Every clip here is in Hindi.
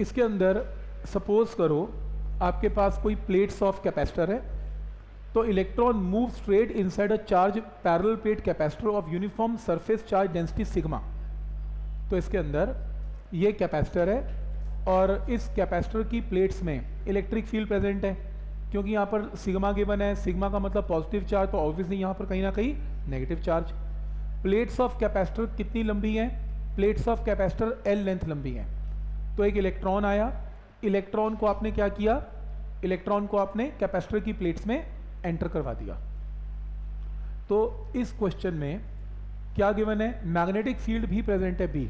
इसके अंदर सपोज़ करो, आपके पास कोई प्लेट्स ऑफ़ कैपेसिटर है तो electron move straight inside a charge parallel plate capacitor of uniform surface charge density sigma तो इसके अंदर ये कैपेसिटर है और इस कैपेसिटर की प्लेट्स में इलेक्ट्रिक फ़ील्ड प्रेजेंट है, क्योंकि यहाँ पर सिग्मा गिवन है। सिग्मा का मतलब पॉजिटिव चार्ज तो ऑब्वियसली यहाँ पर कहीं ना कहीं negative charge plates of capacitor कितनी लंबी हैं? Plates of capacitor L length लंबी हैं। तो एक इलेक्ट्रॉन आया। इलेक्ट्रॉन को आपने क्या किया? इलेक्ट्रॉन को आपने कैपेसिटर की प्लेट्स में एंटर करवा दिया। तो इस क्वेश्चन में क्या गिवन है? मैग्नेटिक फ़ील्ड भी प्रेजेंट है बी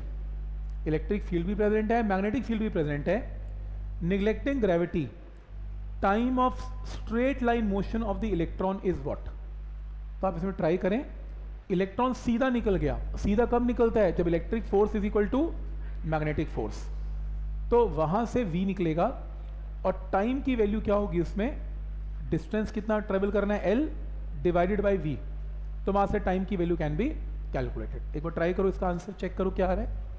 इलेक्ट्रिक फ़ील्ड भी प्रेजेंट है मैग्नेटिक फ़ील्ड भी प्रेजेंट है। Neglecting gravity time of straight line motion of the electron is what तो आप इसमें ट्राई करें। इलेक्ट्रॉन सीधा निकल गया। सीधा कब निकलता है? जब electric force is equal to magnetic force तो वहाँ से v निकलेगा और टाइम की वैल्यू क्या होगी उसमें? डिस्टेंस कितना ट्रेवल करना है? एल डिवाइडेड बाई वी तो वहाँ से टाइम की वैल्यू कैन बी कैलकुलेटेड एक बार ट्राई करो इसका आंसर चेक करो क्या आ रहा है।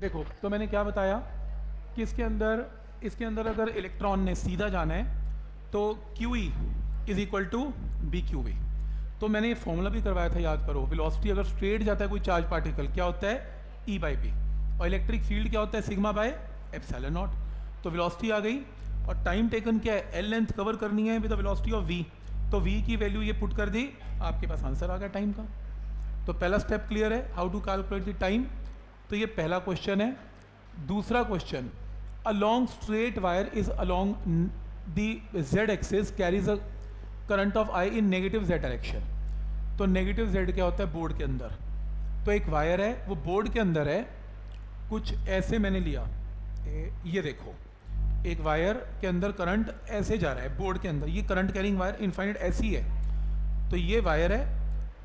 देखो तो मैंने क्या बताया कि इसके अंदर इसके अंदर अगर इलेक्ट्रॉन ने सीधा जाना है तो Q E is equal to B Q V तो मैंने ये फॉर्मूला भी करवाया था, याद करो वेलोसिटी अगर स्ट्रेट जाता है कोई चार्ज पार्टिकल क्या होता है? ई बाई बी और इलेक्ट्रिक फ़ील्ड क्या होता है? सिग्मा बाय एप्सिलॉन नॉट तो वेलोसिटी आ गई, और टाइम टेकन क्या है? एल लेंथ कवर करनी है with the velocity of V तो वी की वैल्यू ये पुट कर दी, आपके पास आंसर आ गया टाइम का। तो पहला स्टेप क्लियर है how to calculate the time तो ये पहला क्वेश्चन है। दूसरा question a long straight wire is along the Z axis carries a current of I in negative Z direction तो नेगेटिव जेड क्या होता है? बोर्ड के अंदर। तो एक वायर है, वो बोर्ड के अंदर है। कुछ ऐसे मैंने लिया। ये देखो। एक वायर के अंदर करंट ऐसे जा रहा है बोर्ड के अंदर। ये करंट कैरिंग वायर इनफाइनाइट ऐसी है। तो ये वायर है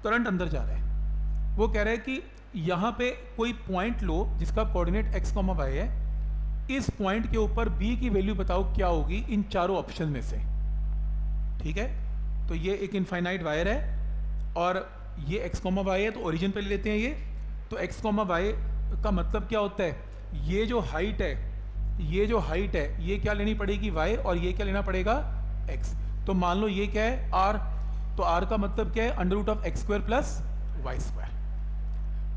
करंट अंदर जा रहा है। वो कह रहा है कि यहाँ पे कोई पॉइंट लो, जिसका कोऑर्डिनेट एक्स कॉमा वाई है, इस पॉइंट के ऊपर बी की वैल्यू बताओ क्या होगी इन चारों ऑप्शन में से। ठीक है? तो ये एक इनफाइनाइट वायर है, और ये एक्स कॉमा वाई है तो ओरिजिन पे ले लेते हैं ये। तो एक्स कॉमा वाई का मतलब क्या होता है? ये जो हाइट है, ये जो हाइट है, ये क्या लेनी पड़ेगी वाई और ये क्या लेना पड़ेगा एक्स तो मान लो ये क्या है? आर तो आर का मतलब क्या है? Under root of X square plus Y square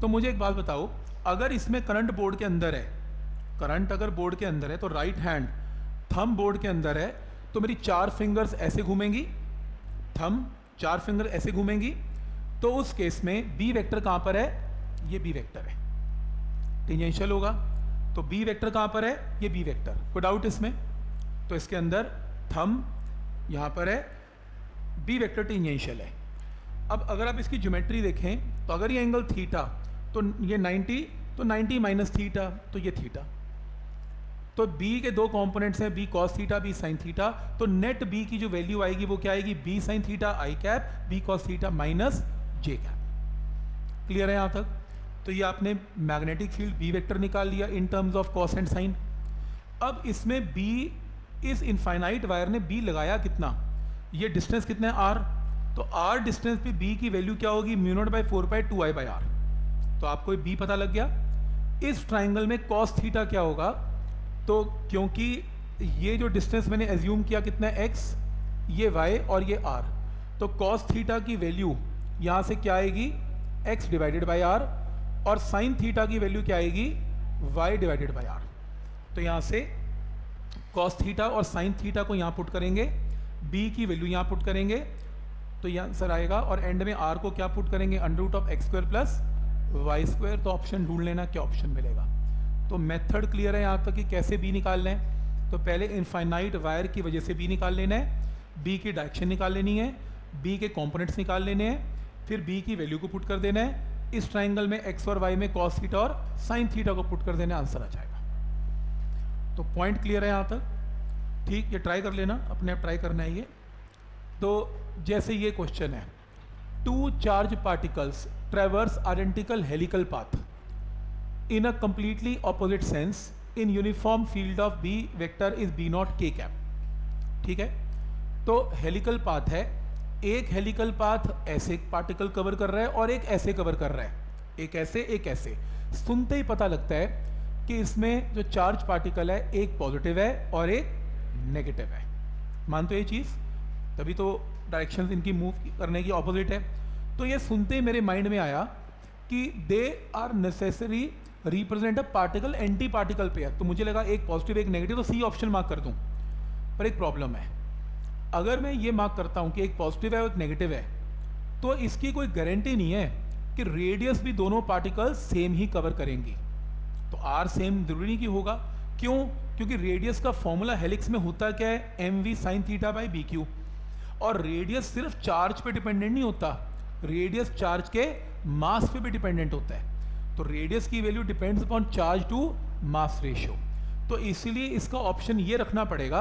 तो मुझे एक बात बताओ, अगर इसमें करंट बोर्ड के अंदर है करंट अगर बोर्ड के अंदर है तो राइट हैंड थम बोर्ड के अंदर है तो मेरी चार फिंगर्स ऐसे घूमेंगी थम चार फिंगर ऐसे घूमेंगी तो उस केस में बी वेक्टर कहाँ पर है? ये बी वेक्टर है। टेंजेंशियल होगा तो बी वेक्टर कहाँ पर है? ये बी वेक्टर कोई डाउट इसमें। तो इसके अंदर थम यहाँ पर है बी वेक्टर टेंजेंशियल है। अब अगर आप इसकी ज्योमेट्री देखें तो अगर ये एंगल थीटा तो ये 90 तो 90 माइनस थीटा तो ये थीटा तो b के दो कंपोनेंट्स हैं, b cos theta b sin theta तो नेट b की जो वैल्यू आएगी, वो क्या आएगी? B sin theta i cap b cos theta minus j cap clear है यहाँ तक? तो ये आपने मैग्नेटिक फ़ील्ड बी वेक्टर निकाल लिया in terms of cos and sine अब इसमें बी इस इनफाइनाइट वायर ने बी लगाया कितना? ये डिस्टेंस कितना है? आर तो आर डिस्टेंस पे बी की वैल्यू क्या होगी? Mu naught by four by two I by R तो आपको बी पता लग गया। इस ट्राइंगल में कॉस थीटा क्या होगा? तो क्योंकि ये जो डिस्टेंस मैंने एज्यूम किया कितना एक्स ये वाई और ये आर तो कॉस थीटा की वैल्यू यहाँ से क्या आएगी? एक्स डिवाइडेड बाई आर और साइन थीटा की वैल्यू क्या आएगी? वाई डिवाइडेड बाई आर तो यहाँ से कॉस थीटा और साइन थीटा को यहाँ पुट करेंगे। बी की वैल्यू यहाँ पुट करेंगे। तो ये आंसर आएगा। और एंड में आर को क्या पुट करेंगे? Under root of X square plus Y square तो ऑप्शन ढूंढ लेना, क्या ऑप्शन मिलेगा? तो मेथड क्लियर है यहाँ तक कि कैसे बी निकाल लें? तो पहले इनफाइनाइट वायर की वजह से बी निकाल लेना है। बी की डायरेक्शन निकाल लेनी है। बी के कॉम्पोनेंट्स निकाल लेने हैं। फिर बी की वैल्यू को पुट कर देना है। इस ट्राइंगल में एक्स और वाई में कॉस थीटा और साइन थीटा को पुट कर देना आंसर आ जाएगा। तो पॉइंट क्लियर है यहाँ तक। ठीक, ये ट्राई कर लेना। अपने आप ट्राई करना है ये तो जैसे ये क्वेश्चन है। Two charge particles traverse identical helical path in a completely opposite sense in uniform field of B vector is B naught K cap ठीक है? तो हेलिकल पाथ है, एक हेलिकल पाथ ऐसे पार्टिकल कवर कर रहा है और एक ऐसे कवर कर रहा है। एक ऐसे एक ऐसे। सुनते ही पता लगता है कि इसमें जो चार्ज पार्टिकल है, एक पॉजिटिव है और एक नेगेटिव है। मानते ये चीज़? तभी तो डायरेक्शन इनकी मूव करने की ऑपोजिट है। तो ये सुनते ही मेरे माइंड में आया कि they are necessary represent a particle anti particle pair तो मुझे लगा एक पॉजिटिव एक नेगेटिव तो सी ऑप्शन मार्क कर दूँ। पर एक प्रॉब्लम है। अगर मैं ये मार्क करता हूँ कि एक पॉजिटिव है और एक नेगेटिव है तो इसकी कोई गारंटी नहीं है कि रेडियस भी दोनों पार्टिकल सेम ही कवर करेंगी। तो आर सेम ज़रूरी नहीं कि होगा। क्यों? क्योंकि रेडियस का फॉर्मूला हेलिक्स में होता क्या है? M V sine theta by B Q और रेडियस सिर्फ़ चार्ज पे डिपेंडेंट नहीं होता। रेडियस चार्ज के मास पे भी डिपेंडेंट होता है। तो रेडियस की value depends upon charge to mass ratio तो इसीलिए इसका ऑप्शन ये रखना पड़ेगा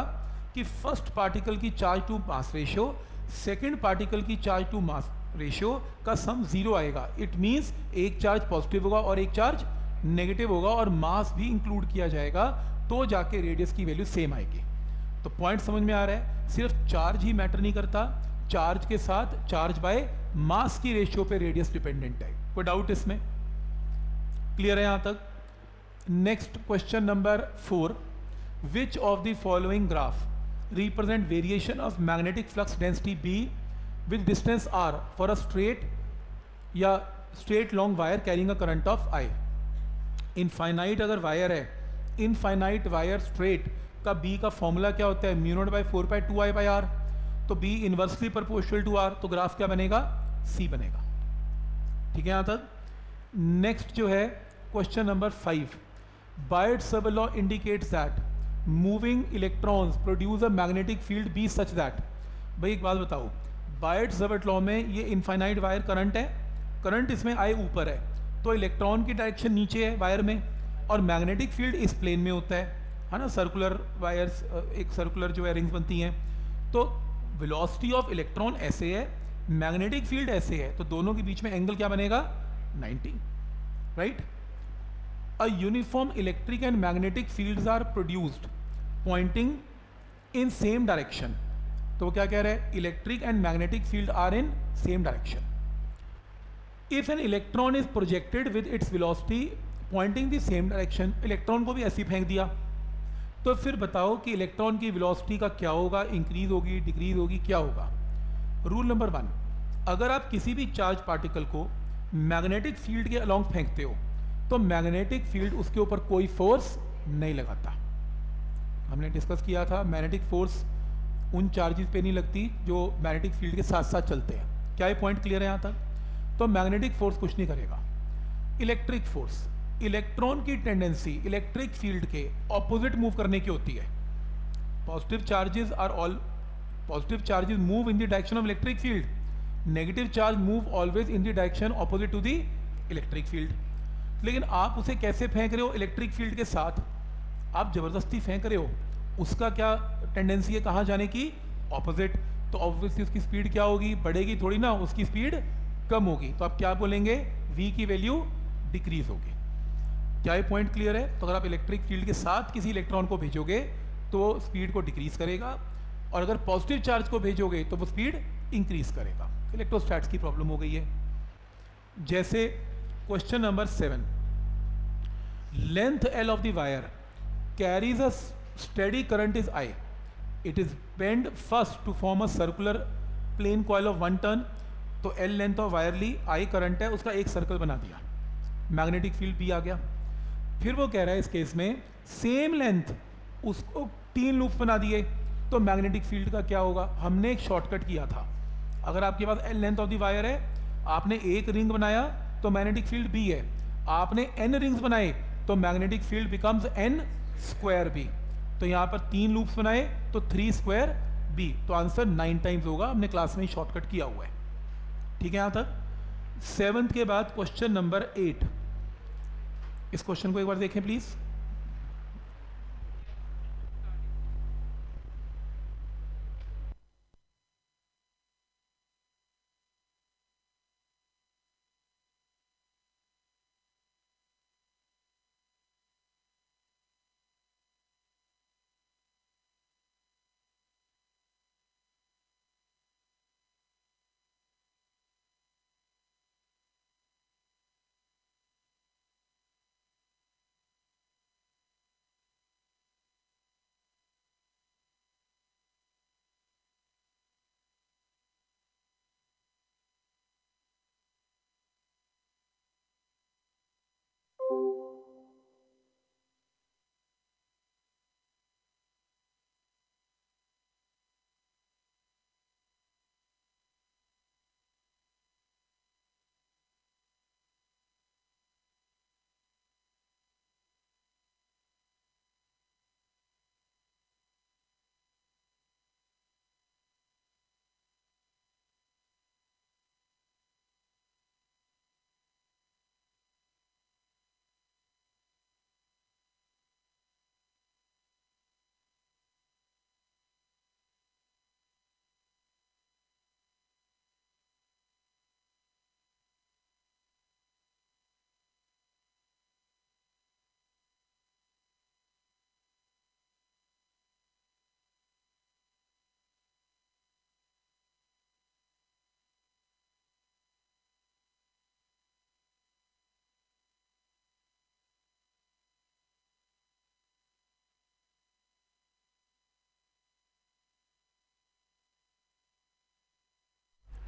कि फ़र्स्ट पार्टिकल की charge to mass ratio second particle की चार्ज टू मास रेशियो का सम ज़ीरो आएगा। इट मीन्स एक चार्ज पॉजिटिव होगा और एक चार्ज नेगेटिव होगा और मास भी इंक्लूड किया जाएगा तो जाके रेडियस की वैल्यू सेम आएगी। तो पॉइंट समझ में आ रहा है। सिर्फ़ चार्ज ही मैटर नहीं करता। चार्ज के साथ चार्ज बाय मास की रेशियो पे रेडियस डिपेंडेंट है। कोई डाउट इसमें? क्लियर है यहाँ तक? Next question number four which of the following graph represent variation of magnetic flux density B with distance R for a straight या straight long wire carrying a current of I infinite अगर वायर है इनफाइनाइट वायर स्ट्रेट का B का फॉर्मूला क्या होता है? Mu naught by four by two I by R तो B inversely proportional to R तो ग्राफ क्या बनेगा? C बनेगा। ठीक है यहाँ तक? नेक्स्ट जो है क्वेश्चन नंबर फाइव बायट सब law indicates that moving electrons produce a magnetic field B such that भाई एक बात बताओ बायट जबट लॉ में ये इनफाइनाइट वायर करंट है करंट इसमें आए ऊपर है तो इलेक्ट्रॉन की डायरेक्शन नीचे है वायर में, और मैग्नेटिक फ़ील्ड इस प्लेन में होता है। है ना सर्कुलर वायर्स एक सर्कुलर जो है बनती हैं। तो वेलोसिटी ऑफ़ इलेक्ट्रॉन ऐसे है मैग्नेटिक फ़ील्ड ऐसे है तो दोनों के बीच में एंगल क्या बनेगा? 90 right a uniform electric and magnetic fields are produced pointing in same direction तो वो क्या कह रहे है? Electric and magnetic field are in same direction if an electron is projected with its velocity pointing the same direction electron को भी ऐसी फेंक दिया। तो फिर बताओ कि इलेक्ट्रॉन की वेलोसिटी का क्या होगा? इंक्रीज होगी डिक्रीज होगी, क्या होगा? रूल नंबर वन अगर आप किसी भी चार्ज पार्टिकल को मैग्नेटिक फ़ील्ड के अलॉन्ग फेंकते हो तो मैग्नेटिक फ़ील्ड उसके ऊपर कोई फोर्स नहीं लगाता। हमने डिस्कस किया था मैग्नेटिक फोर्स उन चार्जेस पे नहीं लगती जो मैग्नेटिक फ़ील्ड के साथ साथ चलते हैं। क्या ये पॉइंट क्लियर है यहाँ तक? तो मैग्नेटिक फोर्स कुछ नहीं करेगा। इलेक्ट्रिक फोर्स इलेक्ट्रॉन की टेंडेंसी इलेक्ट्रिक फ़ील्ड के ऑपोजिट मूव करने की होती है। Positive charges are all positive charges move in the direction of electric field negative charge move always in the direction opposite to the electric field लेकिन आप उसे कैसे फेंक रहे हो इलेक्ट्रिक फ़ील्ड के साथ? आप ज़बरदस्ती फेंक रहे हो। उसका क्या टेंडेंसी है कहाँ जाने की? ऑपोजिट तो ऑब्वियसली उसकी स्पीड क्या होगी? बढ़ेगी थोड़ी ना, उसकी स्पीड कम होगी। तो आप क्या बोलेंगे? वी की वैल्यू डिक्रीज होगी। क्या ये पॉइंट क्लियर है? तो अगर आप इलेक्ट्रिक फ़ील्ड के साथ किसी इलेक्ट्रॉन को भेजोगे तो वो स्पीड को डिक्रीज करेगा। और अगर पॉजिटिव चार्ज को भेजोगे तो वो स्पीड इंक्रीज करेगा। इलेक्ट्रोस्टैट्स की प्रॉब्लम हो गई है। जैसे question number seven length L of the wire carries a steady current is I it is bend first to form a circular plane coil of one turn तो एल लेंथ ऑफ़ वायर ली आई करंट है, उसका एक सर्कल बना दिया। मैग्नेटिक फ़ील्ड भी आ गया। फिर वो कह रहा है इस केस में सेम लेंथ उसको तीन लूप बना दिए तो मैग्नेटिक फ़ील्ड का क्या होगा? हमने एक शॉर्टकट किया था। अगर आपके पास L length of the wire है, आपने एक रिंग बनाया तो मैग्नेटिक फ़ील्ड बी है। आपने एन रिंग्स बनाए तो magnetic field becomes N square B तो यहाँ पर तीन लूप्स बनाए तो थ्री स्क्वायर बी तो आंसर नाइन टाइम्स होगा, हमने क्लास में शॉर्टकट किया हुआ है। ठीक है यहाँ तक? सेवंथ के बाद क्वेश्चन नंबर एट इस क्वेश्चन को एक बार देखें please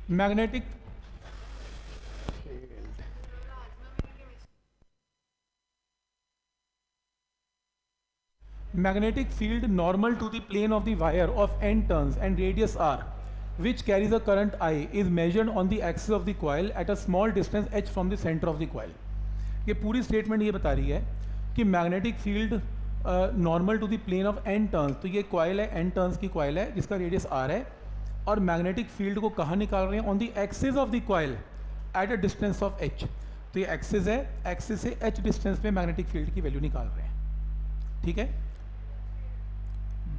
magnetic magnetic field normal to the plane of the wire of N turns and radius R which carries a current I is measured on the axis of the coil at a small distance H from the centre of the coil ये पूरी स्टेटमेंट ये बता रही है कि magnetic field uh, normal to the plane of N turns तो ये क्वाइल है एन टर्न्स की क्वाइल है, जिसका रेडियस आर है और मैग्नेटिक फ़ील्ड को कहाँ निकाल रहे हैं? On the axes of the coil at a distance of H तो ये एक्सिस है एक्सिस से एच डिस्टेंस पे मैग्नेटिक फ़ील्ड की वैल्यू निकाल रहे हैं। ठीक है?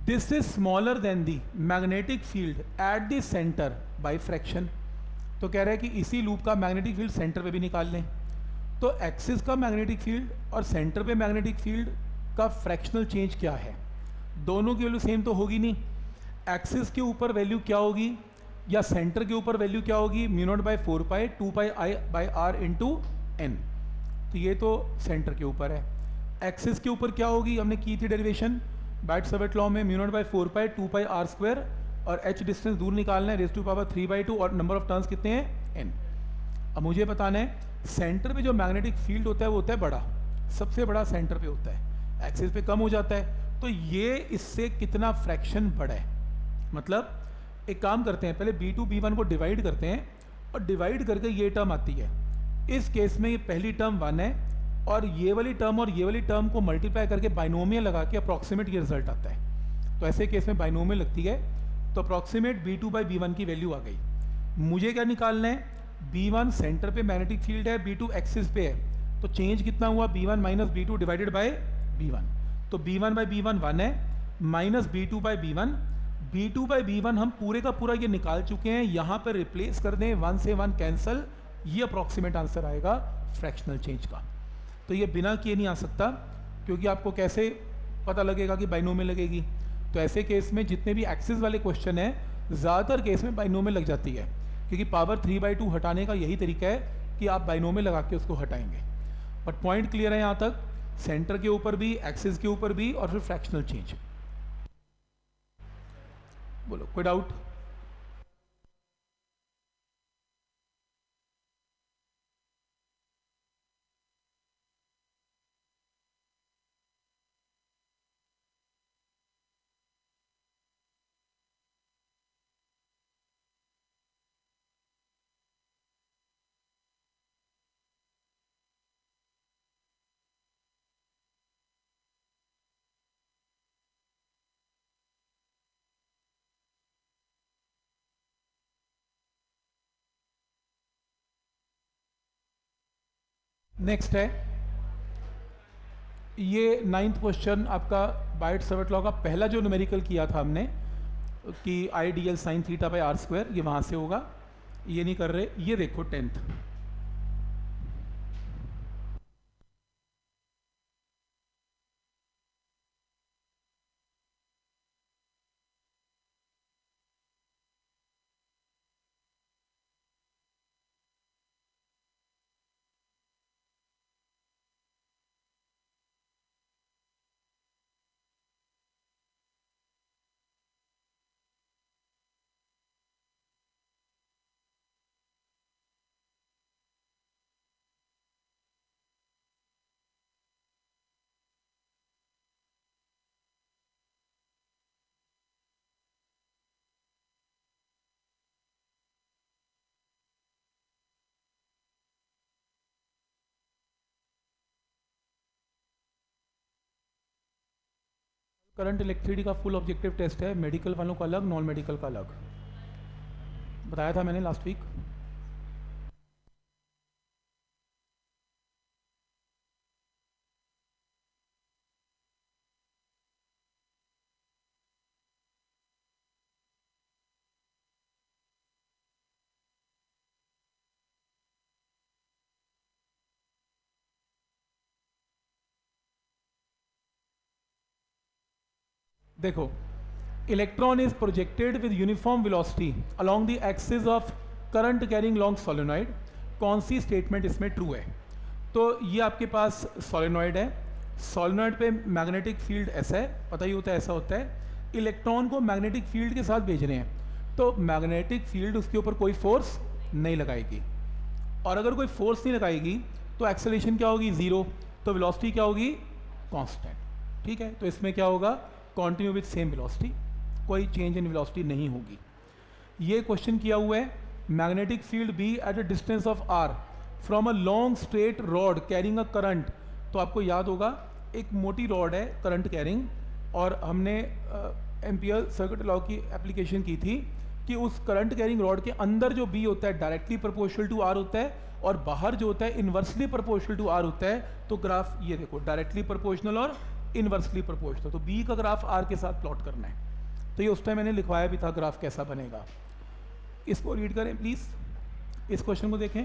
This is smaller than the magnetic field at the centre by fraction तो कह रहा है कि इसी लूप का मैग्नेटिक फ़ील्ड सेंटर पे भी निकाल लें। तो एक्सिस का मैग्नेटिक फ़ील्ड और सेंटर पे मैग्नेटिक फ़ील्ड का फ्रैक्शनल चेंज क्या है? दोनों की वैल्यू सेम तो होगी नहीं। एक्सिस के ऊपर वैल्यू क्या होगी? या सेंटर के ऊपर वैल्यू क्या होगी? Mu naught by four pi two pi I by R into N तो ये तो सेंटर के ऊपर है। एक्सिस के ऊपर क्या होगी? हमने की थी डेरिवेशन बैट सवेट लॉ में mu naught by four pi two pi r square और एच डिस्टेंस दूर निकालना है raise to power three by two और नंबर ऑफ़ टर्न्स कितने हैं? एन अब मुझे बताना है सेंटर पे जो मैग्नेटिक फ़ील्ड होता है, वो होता है बड़ा। सबसे बड़ा सेंटर पे होता है। एक्सिस पे कम हो जाता है। तो ये इससे कितना फ्रैक्शन बड़ा है? मतलब एक काम करते हैं, पहले बी टू बी वन को डिवाइड करते हैं और डिवाइड करके ये टर्म आती है। इस केस में ये पहली टर्म वन है और ये वाली टर्म और ये वाली टर्म को मल्टीप्लाई करके बाइनोमियल लगा के अप्रॉक्सीमेट ये रिज़ल्ट आता है। तो ऐसे केस में बाइनोमियल लगती है तो approximate B two by B one की वैल्यू आ गई। मुझे क्या निकालना है? बी वन सेंटर पे मैग्नेटिक फ़ील्ड है बी टू एक्सिस पे है। तो चेंज कितना हुआ? B one minus B two divided by B one तो B one by B one one है minus B two by B one B two by B one हम पूरे का पूरा ये निकाल चुके हैं। यहाँ पर रिप्लेस कर दें। वन से वन कैंसल ये अप्रॉक्सीमेट आंसर आएगा फ्रैक्शनल चेंज का। तो ये बिना किए नहीं आ सकता, क्योंकि आपको कैसे पता लगेगा कि बाइनो में लगेगी? तो ऐसे केस में जितने भी एक्सिस वाले क्वेश्चन हैं, ज़्यादातर केस में बाइनो में लग जाती है। क्योंकि पावर थ्री बाई टू हटाने का यही तरीका है कि आप बाइनो में लगा के उसको हटाएँगे। बट पॉइंट क्लियर है यहाँ तक। सेंटर के ऊपर भी एक्सिस के ऊपर भी और फिर फ्रैक्शनल चेंज बोलो कोई डाउट नेक्स्ट है। ये नाइन्थ क्वेश्चन आपका बाइट सवेट लॉ का पहला जो न्यूमेरिकल किया था हमने, कि I D L sine theta by R square ये वहाँ से होगा। ये नहीं कर रहे, ये देखो टेंथ करंट इलेक्ट्रिसिटी का फुल ऑब्जेक्टिव टेस्ट है मेडिकल वालों का अलग नॉन मेडिकल का अलग। बताया था मैंने लास्ट वीक देखो electron is projected with uniform velocity along the axis of current carrying long solenoid कौन सी स्टेटमेंट इसमें ट्रू है? तो ये आपके पास सोलेनॉइड है। सोलेनॉइड पे मैग्नेटिक फ़ील्ड ऐसा है। पता ही होता है, ऐसा होता है। इलेक्ट्रॉन को मैग्नेटिक फ़ील्ड के साथ भेज रहे हैं। तो मैग्नेटिक फ़ील्ड उसके ऊपर कोई फोर्स नहीं लगाएगी। और अगर कोई फोर्स नहीं लगाएगी तो एक्सेलेशन क्या होगी? ज़ीरो तो वेलोसिटी क्या होगी? कांस्टेंट ठीक है? तो इसमें क्या होगा? कॉन्टिन्यू विथ सेम वेलोसिटी कोई चेंज इन वेलोसिटी नहीं होगी। ये क्वेश्चन किया हुआ है magnetic field B at a distance of R from a long straight rod carrying a current तो आपको याद होगा, एक मोटी रॉड है करंट कैरिंग और हमने एम्पियर सर्किट लॉ की एप्लीकेशन की थी कि उस करंट कैरिंग रॉड के अंदर जो बी होता है डायरेक्टली प्रोपोर्शनल टू आर होता है, और बाहर जो होता है इन्वर्सली प्रोपोर्शनल टू आर होता है। तो ग्राफ ये देखो डायरेक्टली प्रोपोर्शनल और इन्वर्सली प्रोपोर्शनल तो बी का ग्राफ आर के साथ प्लॉट करना है। तो ये उस टाइम मैंने लिखवाया भी था ग्राफ कैसा बनेगा। इसको रीड करें प्लीज़ इस क्वेश्चन को देखें।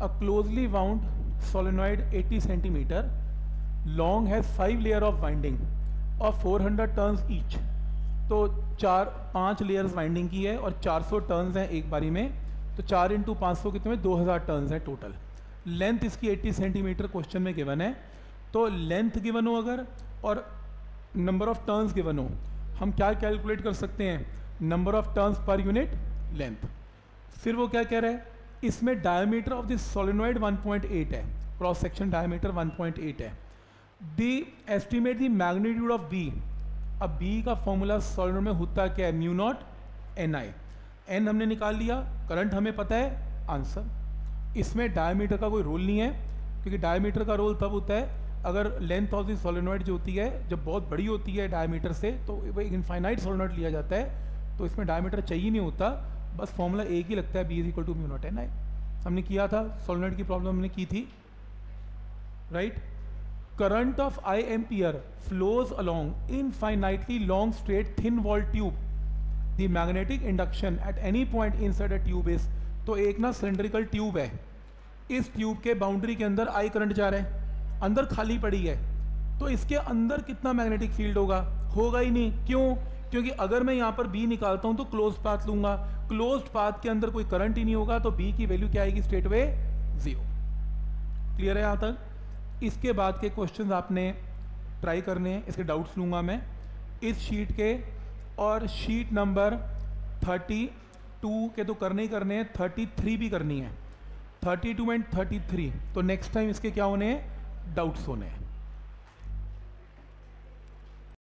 A closely wound solenoid 80 centimeter, long has five layer of winding of 400 turns each. तो चार, पाँच लेयर्स वाइंडिंग की है और 400 टर्न्स हैं एक बारी में। तो चार इंटू पाँच सौ कितने दो हज़ार टर्न्स हैं टोटल लेंथ इसकी 80 सेंटीमीटर क्वेश्चन में गिवन है। तो लेंथ गिवन हो अगर और नंबर ऑफ़ टर्न्स गिवन हो, हम क्या कैलकुलेट कर सकते हैं? नंबर ऑफ़ टर्न्स पर यूनिट लेंथ फिर वो क्या कह रहा है? इसमें डायमीटर ऑफ़ दिस सोलिनॉइड 1.8 है। क्रॉस सेक्शन डायमीटर 1.8 है। The estimate the magnitude of B अब बी का फॉर्मूला सोलिनॉइड में होता क्या है? Mu naught N I N हमने निकाल लिया। करंट हमें पता है? आंसर इसमें डायमीटर का कोई रोल नहीं है, क्योंकि डायमीटर का रोल तब होता है अगर लेंथ ऑफ़ दी सोलिनॉइड जो होती है, जब बहुत बड़ी होती है डायमीटर से तो वो इनफाइनाइट सोलिनॉइड लिया जाता है तो इसमें डायमीटर चाहिए नहीं होता। बस फॉर्मूला एक ही लगता है B is equal to mu naught N I हमने किया था सोलनेट की प्रॉब्लम हमने की थी right current of I ampere flows along infinitely long straight thin wall tube the magnetic induction at any point inside a tube is तो एक ना सिलेंड्रिकल ट्यूब है। इस ट्यूब के बाउंड्री के अंदर आई करंट जा रहा है। अंदर खाली पड़ी है। तो इसके अंदर कितना मैग्नेटिक फ़ील्ड होगा? होगा ही नहीं। क्यों? क्योंकि अगर मैं यहाँ पर बी निकालता हूँ तो क्लोज पाथ लूँगा। क्लोज पाथ के अंदर कोई करंट ही नहीं होगा तो बी की वैल्यू क्या आएगी? स्ट्रेट वे ज़ीरो क्लियर है यहाँ तक? इसके बाद के क्वेश्चंस आपने ट्राई करने हैं। इसके डाउट्स लूँगा मैं। इस शीट के और शीट नंबर थर्टी टू के तो करने ही करने हैं। थर्टी थ्री भी करनी है। Thirty two and thirty three तो नेक्स्ट टाइम इसके क्या होने हैं? डाउट्स होने हैं।